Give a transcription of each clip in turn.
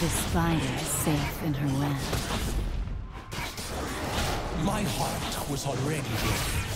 The spider is safe in her web. My heart was already ready.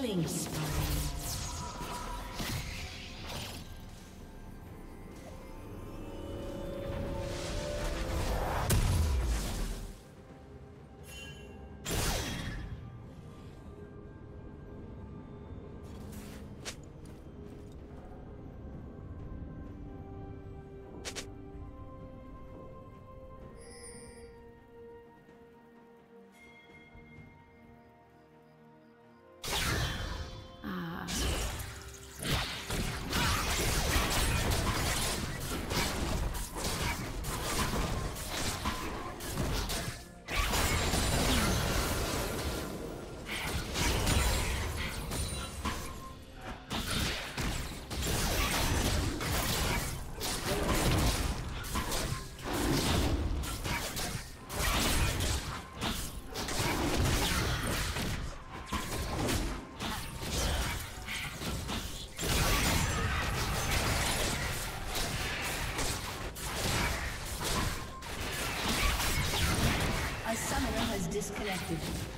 Killing disconnected.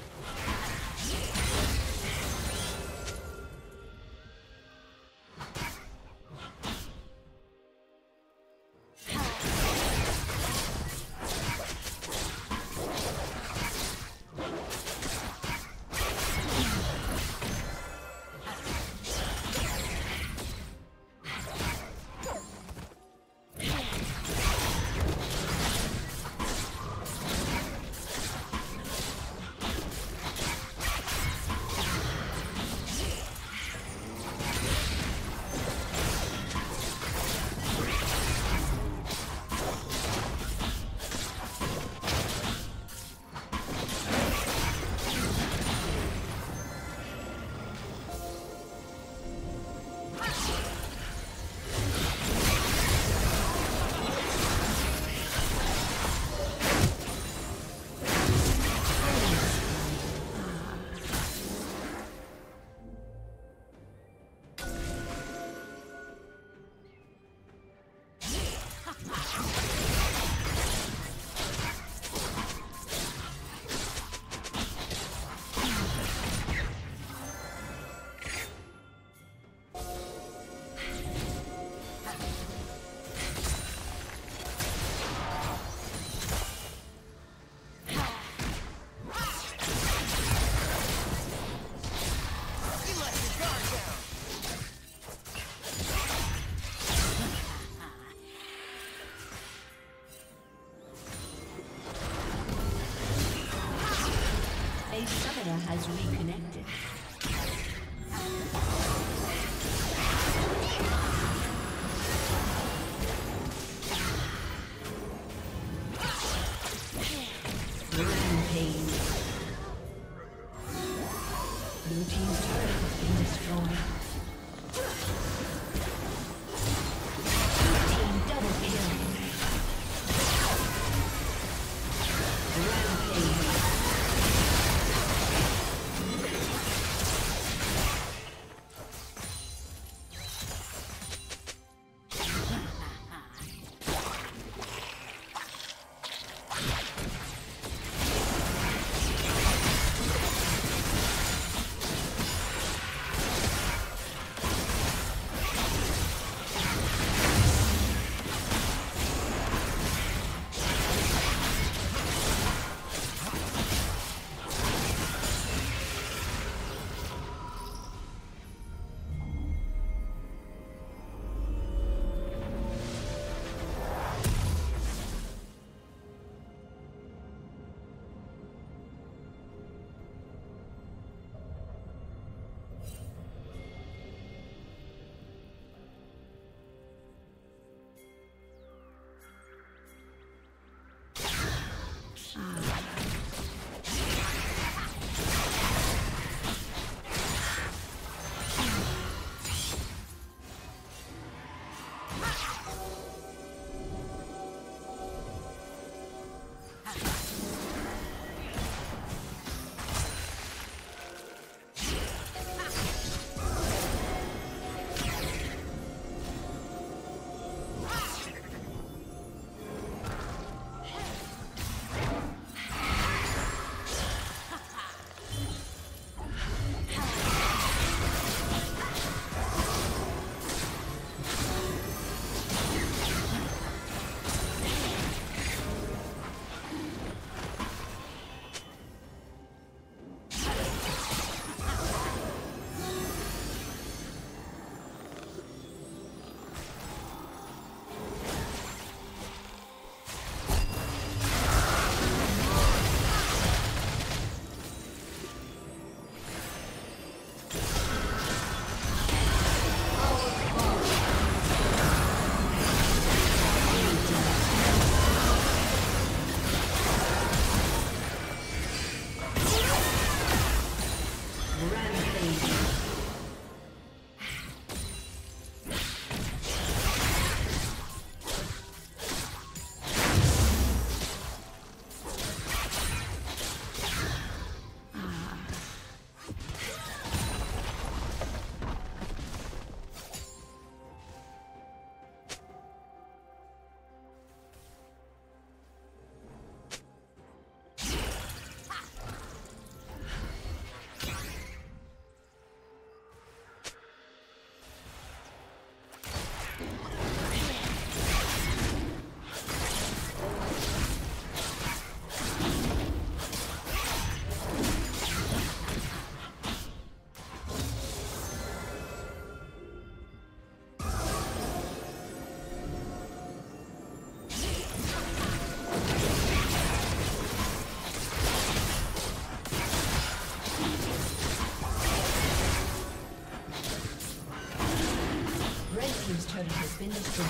has been destroyed.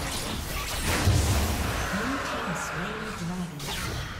New team slain dragon.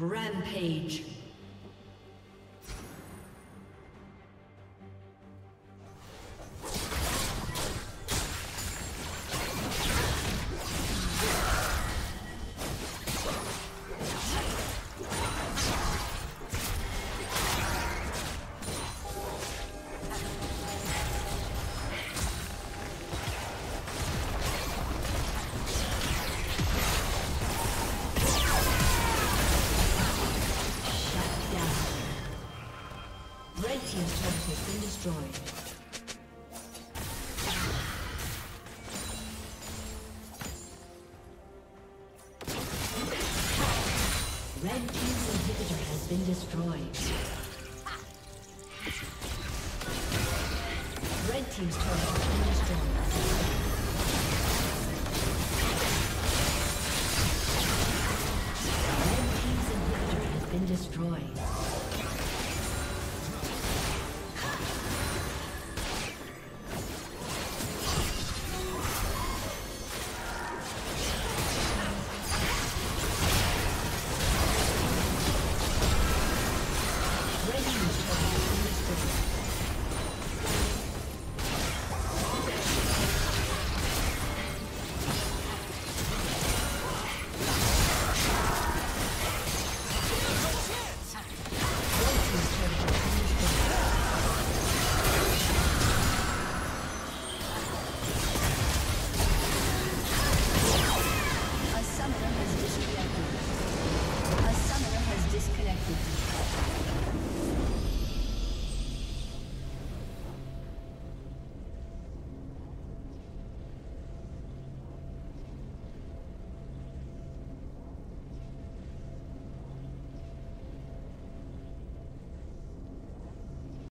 Rampage.